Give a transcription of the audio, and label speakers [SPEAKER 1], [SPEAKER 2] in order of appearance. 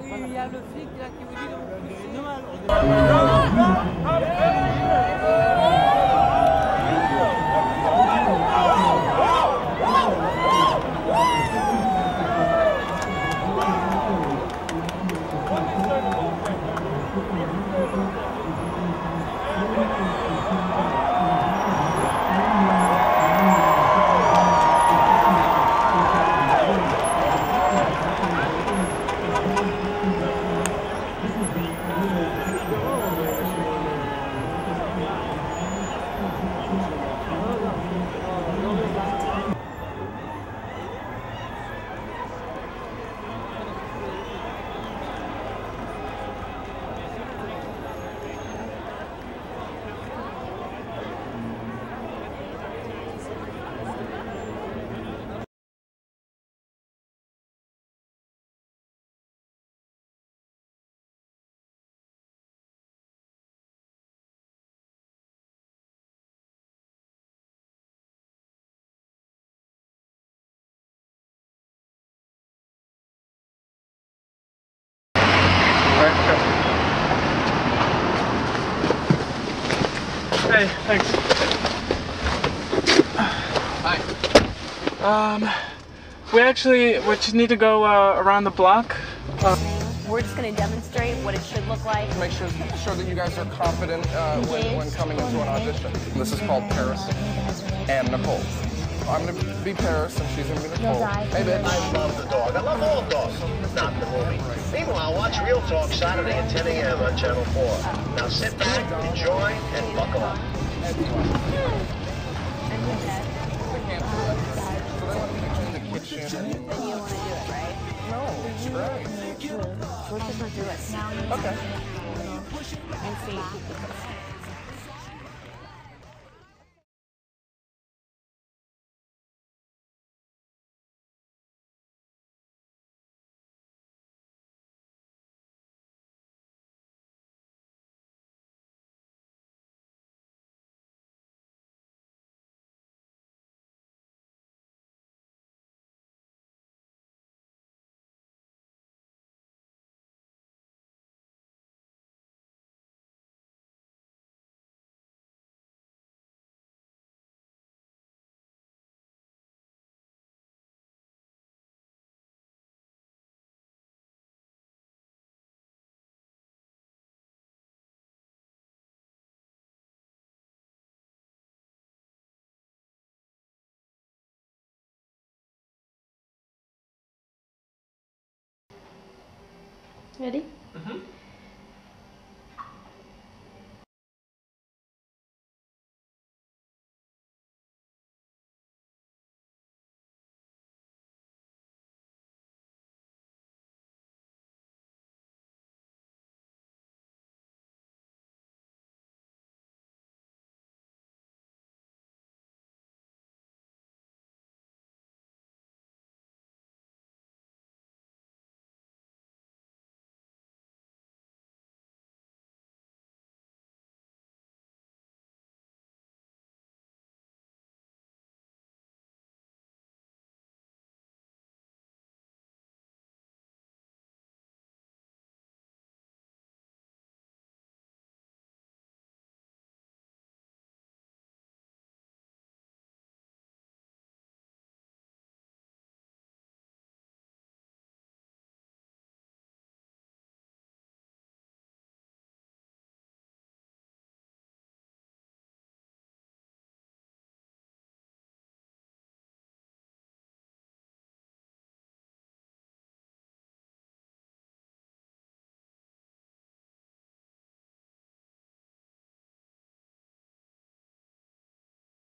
[SPEAKER 1] Oui, il y a le flic là qui vous dit donc. C'est normal.
[SPEAKER 2] Hey, thanks.
[SPEAKER 3] Hi.
[SPEAKER 2] Um, we actually we just need to go uh, around the block.
[SPEAKER 4] We're just going to demonstrate what it should look like.
[SPEAKER 3] Make sure, sure that you guys are confident uh, when, when coming into an audition. This is called Paris and Nicole. I'm gonna be Paris and she's gonna be Nicole. Hey, bitch.
[SPEAKER 5] I love the dog. I love all dogs. Not the movie. Meanwhile, watch Real Talk Saturday at 10 a.m. on Channel 4. Now sit back, enjoy, and buckle up.
[SPEAKER 3] I can't do it. So they want to picture the kitchen.
[SPEAKER 4] Then you want to do it, right?
[SPEAKER 3] No, it's great.
[SPEAKER 4] Let's just do it.
[SPEAKER 3] Okay.
[SPEAKER 4] And see.
[SPEAKER 6] Ready?
[SPEAKER 2] Mhm.